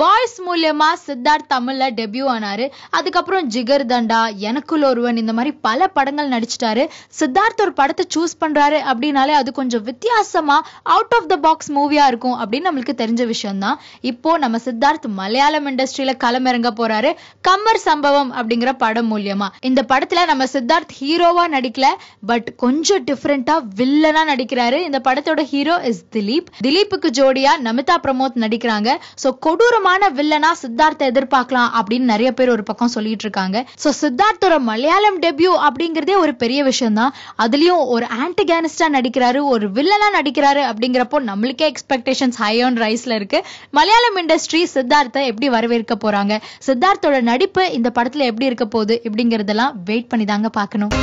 Boys மூலியமா சித்தார்த் தமிழ்ல debut ஆனாரு. அதுக்கப்புறம் ஜிகர் தண்டா எனக்குள் ஒருவன் இந்த மாதிரி பல படங்கள் நடிச்சிட்டாரு. சித்தார்த் ஒரு படத்தை சூஸ் பண்றாரு அப்படின்னாலே அது கொஞ்சம் வித்தியாசமா அவுட் ஆஃப் த பாக்ஸ் மூவியா இருக்கும் அப்படின்னு நம்மளுக்கு தெரிஞ்ச விஷயம் தான் இப்போ நம்ம சித்தார்த் மலையாளம் இண்டஸ்ட்ரியில களமிறங்க போறாரு. கம்மர் சம்பவம் அப்படிங்கிற படம் மூலியமா. இந்த படத்துல நம்ம சித்தார்த் ஹீரோவா நடிக்கல பட் கொஞ்சம் டிஃப்ரெண்டா வில்லனா நடிக்கிறாரு. இந்த படத்தோட ஹீரோ இஸ் திலீப். திலீப்புக்கு ஜோடியா நமிதா பிரமோத் நடிக்கிறாங்க. சோ கொடூரமா கொடூரமான வில்லனா சித்தார்த்த எதிர்பார்க்கலாம் அப்படின்னு நிறைய பேர் ஒரு பக்கம் சொல்லிட்டு இருக்காங்க. சோ சித்தார்த்தோட மலையாளம் டெபியூ அப்படிங்கறதே ஒரு பெரிய விஷயம் தான் அதுலயும் ஒரு ஆன்டிகானிஸ்டா நடிக்கிறாரு ஒரு வில்லனா நடிக்கிறாரு அப்படிங்கிறப்போ நம்மளுக்கே எக்ஸ்பெக்டேஷன்ஸ் ஹை ஆன் ரைஸ்ல இருக்கு. மலையாளம் இண்டஸ்ட்ரி சித்தார்த்தை எப்படி வரவேற்க போறாங்க? சித்தார்த்தோட நடிப்பு இந்த படத்துல எப்படி இருக்க போகுது? இப்படிங்கறதெல்லாம் வெயிட் பண்ணி தாங்க பார்க்கணும்.